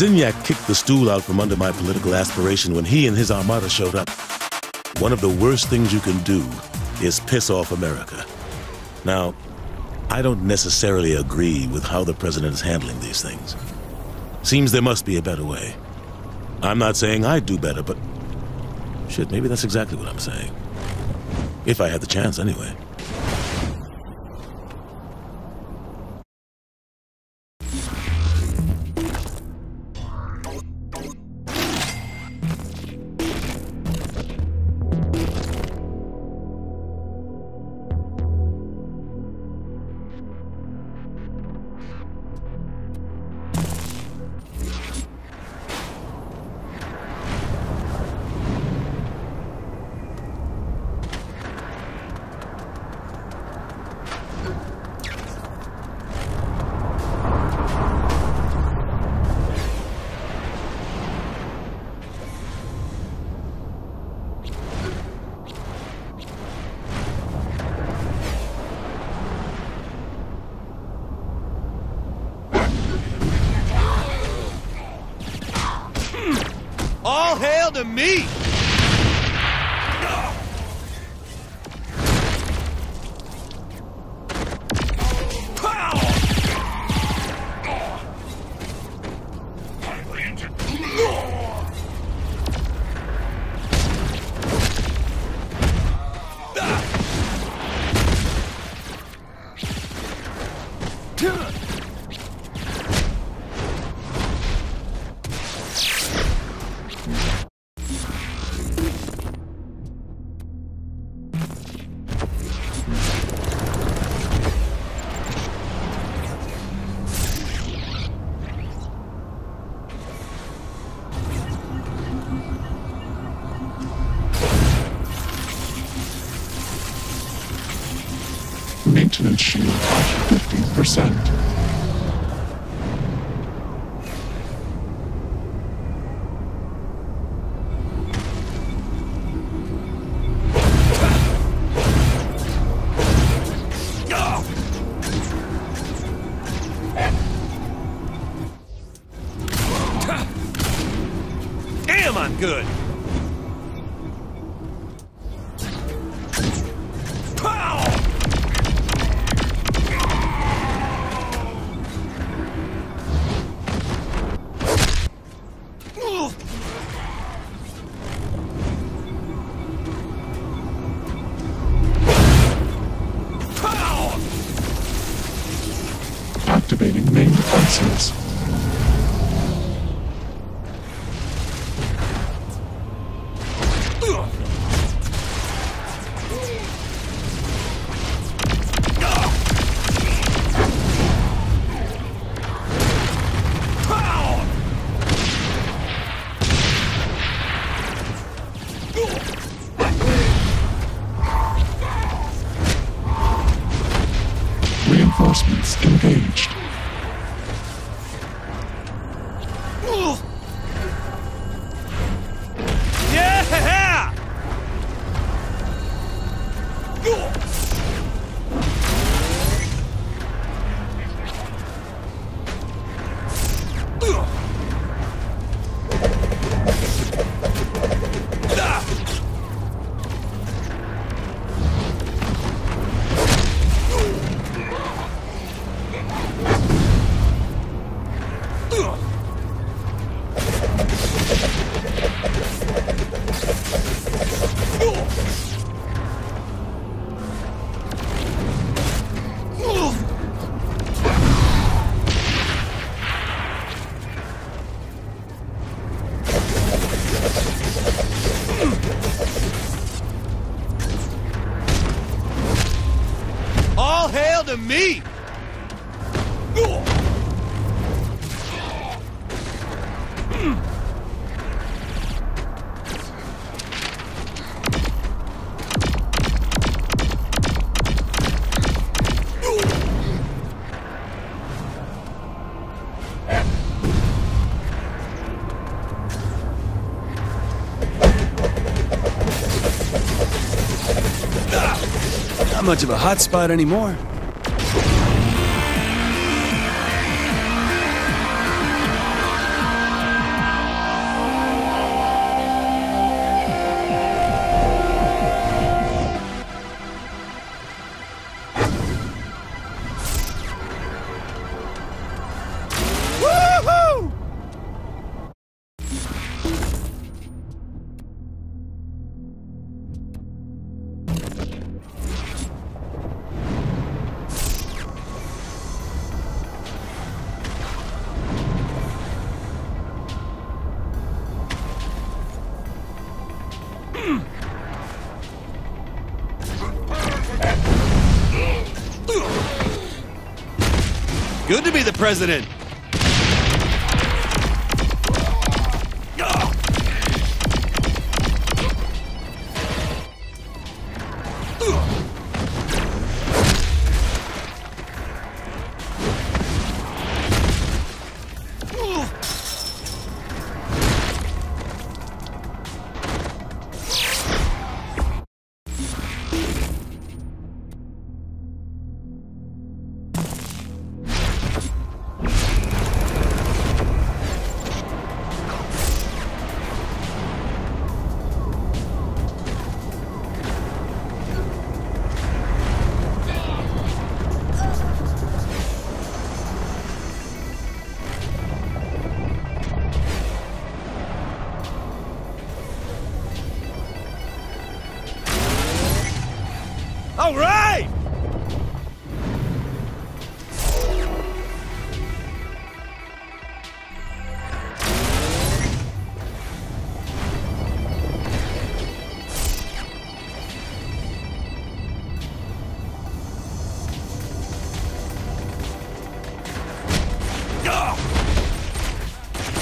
Zinyak kicked the stool out from under my political aspiration when he and his armada showed up. One of the worst things you can do is piss off America. Now, I don't necessarily agree with how the president is handling these things. Seems there must be a better way. I'm not saying I'd do better, but shit, maybe that's exactly what I'm saying. If I had the chance, anyway. To me! Maintenance shield at 50%. Main Reinforcements much of a hot spot anymore. President.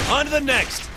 On to the next!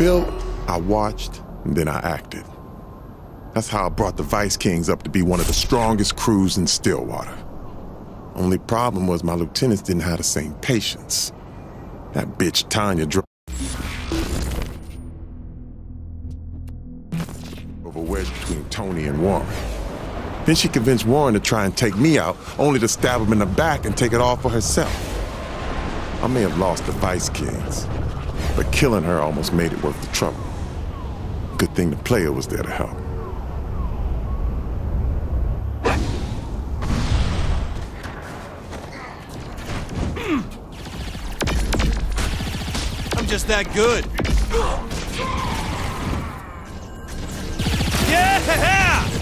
Built, I watched, and then I acted. That's how I brought the Vice Kings up to be one of the strongest crews in Stillwater. Only problem was my lieutenants didn't have the same patience. That bitch Tanya drove over wedge between Tony and Warren. Then she convinced Warren to try and take me out, only to stab him in the back and take it all for herself. I may have lost the Vice Kings, but killing her almost made it worth the trouble. Good thing the player was there to help. I'm just that good. Yeah!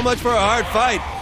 So much for a hard fight.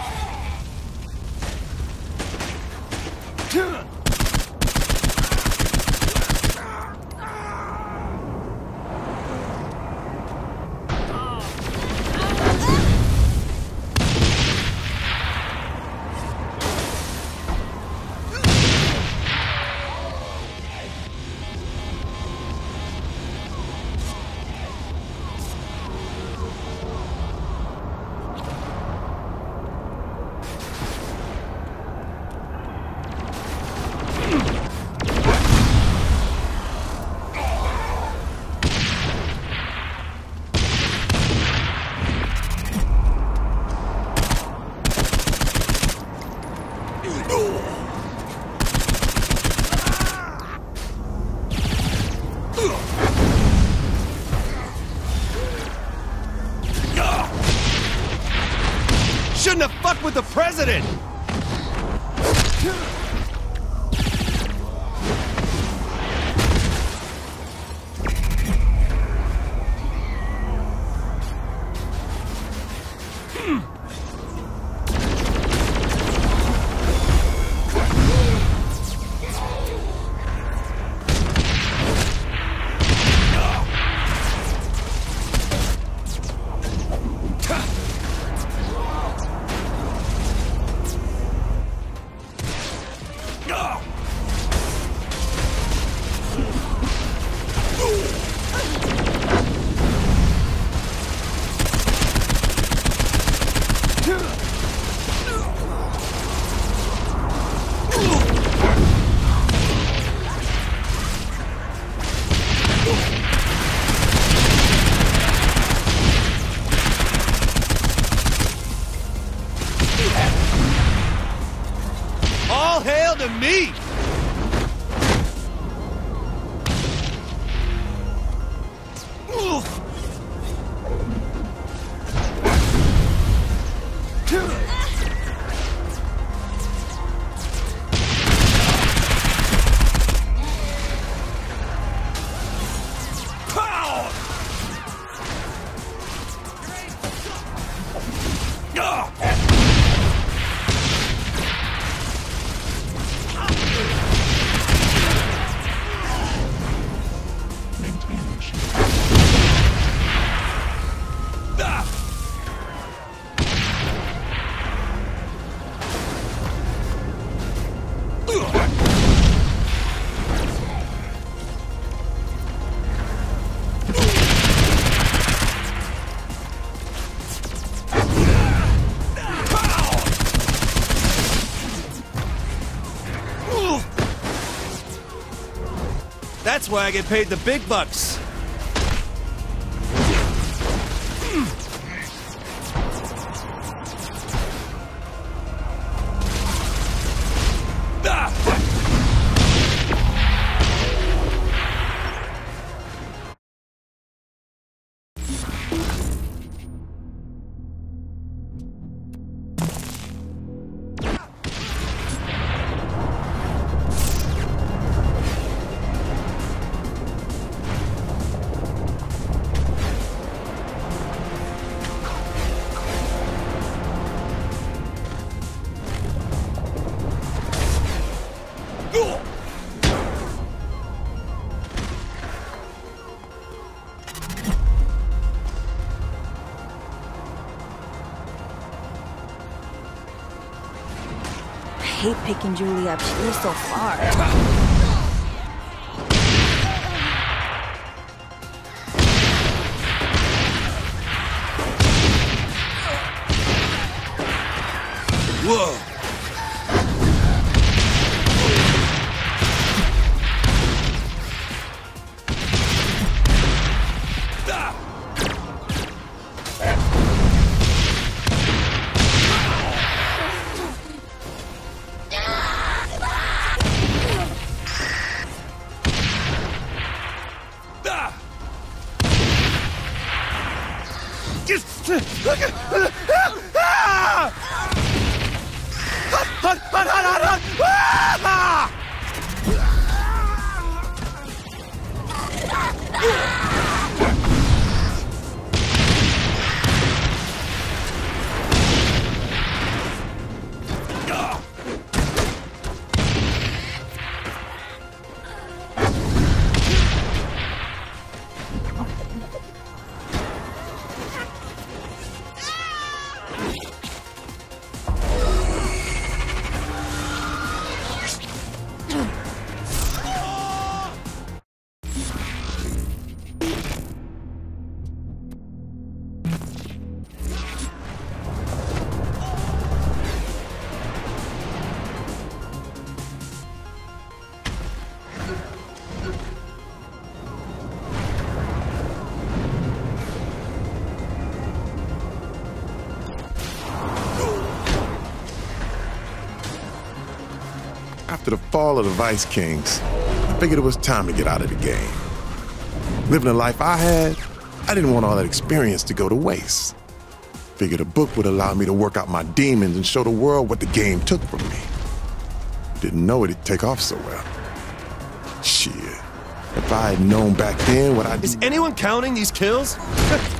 president! Hail to me! Why I get paid the big bucks. hate picking Julie up. She lives so far. After the fall of the Vice Kings, I figured it was time to get out of the game. Living the life I had, I didn't want all that experience to go to waste. Figured a book would allow me to work out my demons and show the world what the game took from me. Didn't know it'd take off so well. Shit. If I had known back then what I. Is anyone counting these kills?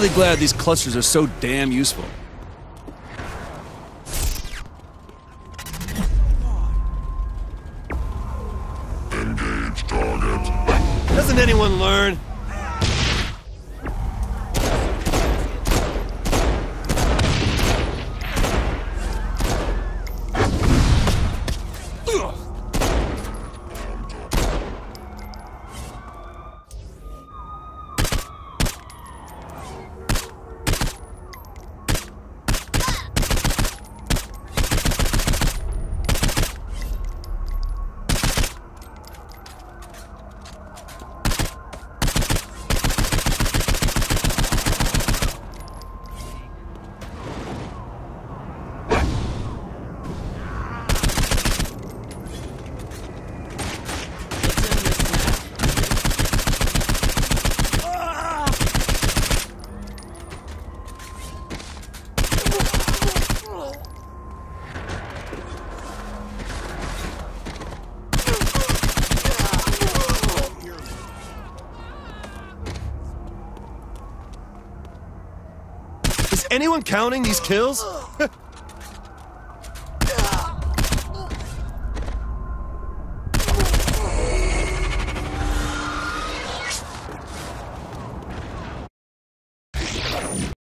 Really glad these clusters are so damn useful. Doesn't anyone learn? Is anyone counting these kills?